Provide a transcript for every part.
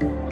you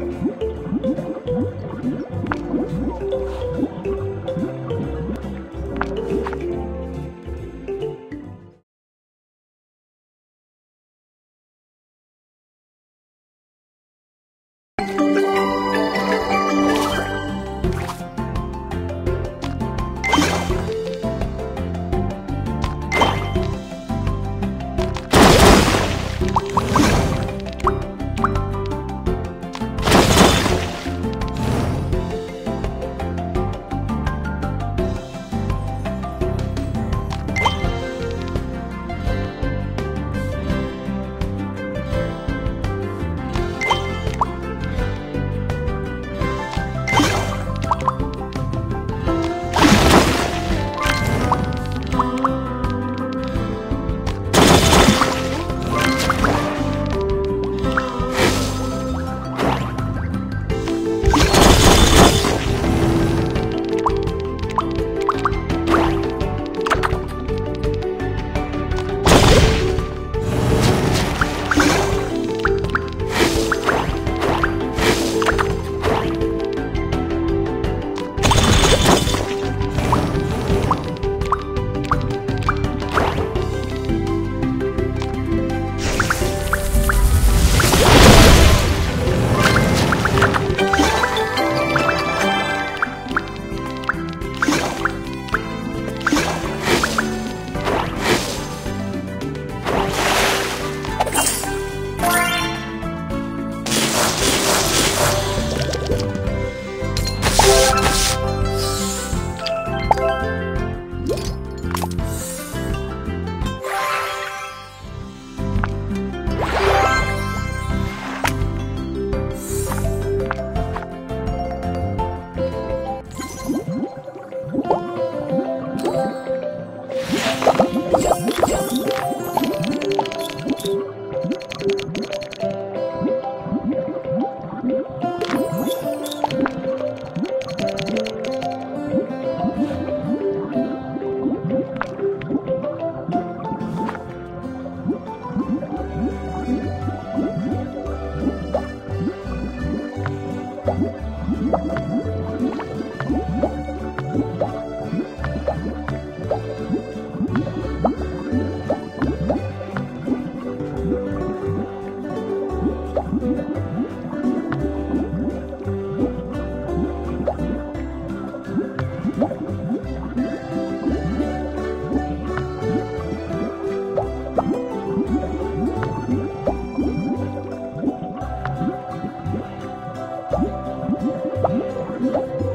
Música